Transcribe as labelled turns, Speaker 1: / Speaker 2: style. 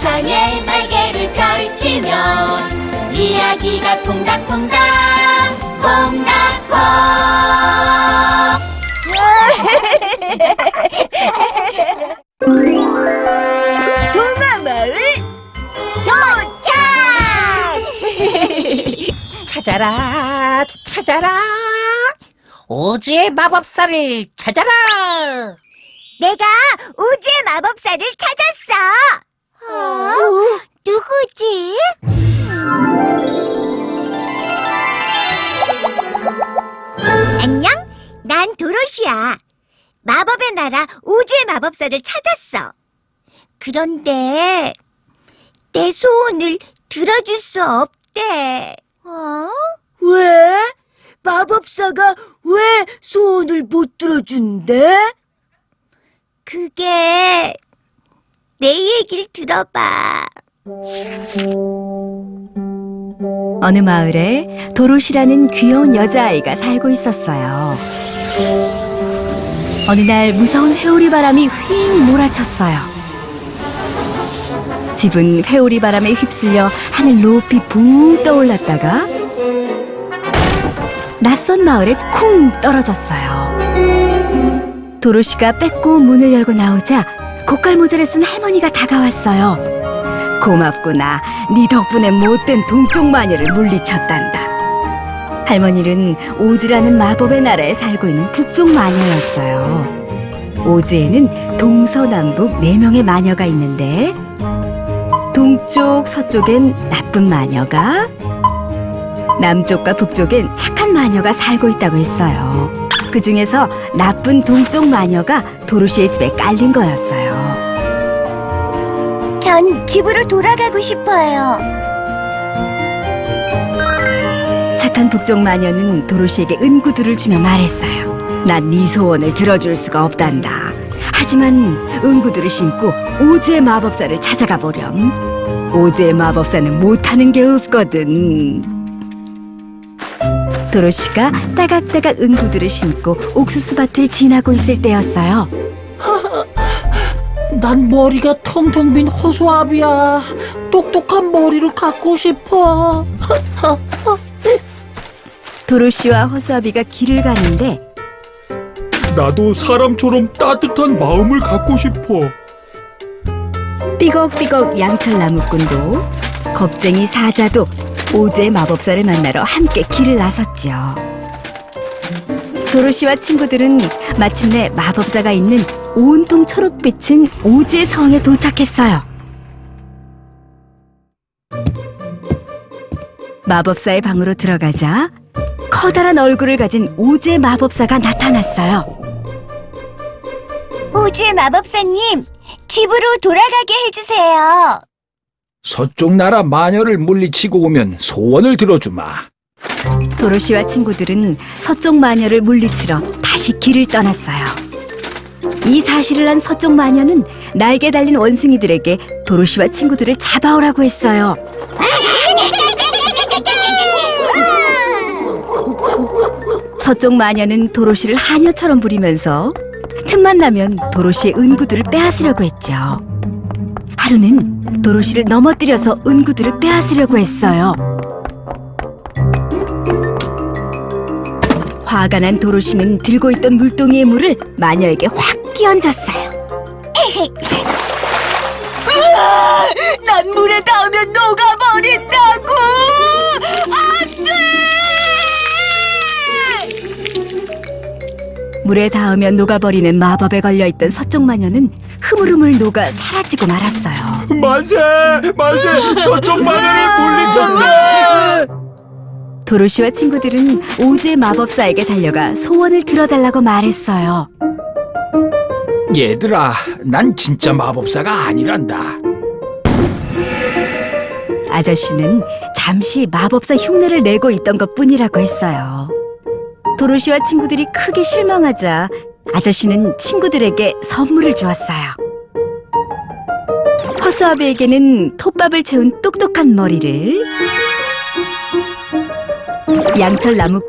Speaker 1: 세상의 날개를 펼치면 이야기가 콩닥콩닥 콩닥콩
Speaker 2: 동화마을 도착!
Speaker 3: 찾아라 찾아라. 오즈의 마법사를 찾아라.
Speaker 2: 내가 오즈의 마법사를 찾았어. 누구지? 안녕, 난 도로시야. 마법의 나라 우주의 마법사를 찾았어. 그런데 내 소원을 들어줄 수 없대. 어? 왜? 마법사가 왜 소원을 못 들어준대? 그게 내 얘기를 들어봐.
Speaker 4: 어느 마을에 도로시라는 귀여운 여자아이가 살고 있었어요. 어느 날 무서운 회오리 바람이 휙 몰아쳤어요. 집은 회오리 바람에 휩쓸려 하늘 높이 붕 떠올랐다가 낯선 마을에 쿵 떨어졌어요. 도로시가 뺏고 문을 열고 나오자 고깔 모자를 쓴 할머니가 다가왔어요. 고맙구나. 네 덕분에 못된 동쪽 마녀를 물리쳤단다. 할머니는 오즈라는 마법의 나라에 살고 있는 북쪽 마녀였어요. 오즈에는 동서남북 네명의 마녀가 있는데 동쪽, 서쪽엔 나쁜 마녀가 남쪽과 북쪽엔 착한 마녀가 살고 있다고 했어요. 그 중에서 나쁜 동쪽 마녀가 도로시의 집에 깔린 거였어요.
Speaker 2: 전 집으로 돌아가고 싶어요.
Speaker 4: 착한 북쪽 마녀는 도로시에게 은구들을 주며 말했어요. 난 네 소원을 들어줄 수가 없단다. 하지만 은구들을 심고 오즈의 마법사를 찾아가 보렴. 오즈의 마법사는 못하는 게 없거든. 도로시가 따각따각 은구들을 심고 옥수수밭을 지나고 있을 때였어요.
Speaker 3: 난 머리가 텅텅 빈 허수아비야. 똑똑한 머리를 갖고 싶어.
Speaker 4: 도로시와 허수아비가 길을 가는데
Speaker 5: 나도 사람처럼 따뜻한 마음을 갖고 싶어.
Speaker 4: 삐걱삐걱 양철 나무꾼도 겁쟁이 사자도 오즈의 마법사를 만나러 함께 길을 나섰죠. 도로시와 친구들은 마침내 마법사가 있는 온통 초록빛인 오즈의 성에 도착했어요. 마법사의 방으로 들어가자 커다란 얼굴을 가진 오즈의 마법사가 나타났어요.
Speaker 2: 우주의 마법사님, 집으로 돌아가게 해주세요.
Speaker 6: 서쪽 나라 마녀를 물리치고 오면 소원을 들어주마.
Speaker 4: 도로시와 친구들은 서쪽 마녀를 물리치러 다시 길을 떠났어요. 이 사실을 안 서쪽 마녀는 날개 달린 원숭이들에게 도로시와 친구들을 잡아오라고 했어요. 서쪽 마녀는 도로시를 하녀처럼 부리면서 틈만 나면 도로시의 은구들을 빼앗으려고 했죠. 하루는 도로시를 넘어뜨려서 은구들을 빼앗으려고 했어요. 화가 난 도로시는 들고 있던 물동이의 물을 마녀에게 확 끼얹었어요.
Speaker 2: 난 물에 닿으면 녹아버린다고! 안 돼!
Speaker 4: 물에 닿으면 녹아버리는 마법에 걸려있던 서쪽 마녀는 흐물흐물 녹아 사라지고 말았어요.
Speaker 5: 만세! 만세! 서쪽 마녀를 물리쳤네!
Speaker 4: 도로시와 친구들은 오즈의 마법사에게 달려가 소원을 들어달라고 말했어요.
Speaker 6: 얘들아, 난 진짜 마법사가 아니란다.
Speaker 4: 아저씨는 잠시 마법사 흉내를 내고 있던 것 뿐이라고 했어요. 도로시와 친구들이 크게 실망하자 아저씨는 친구들에게 선물을 주었어요. 허수아비에게는 톱밥을 채운 똑똑한 머리를 양철 나무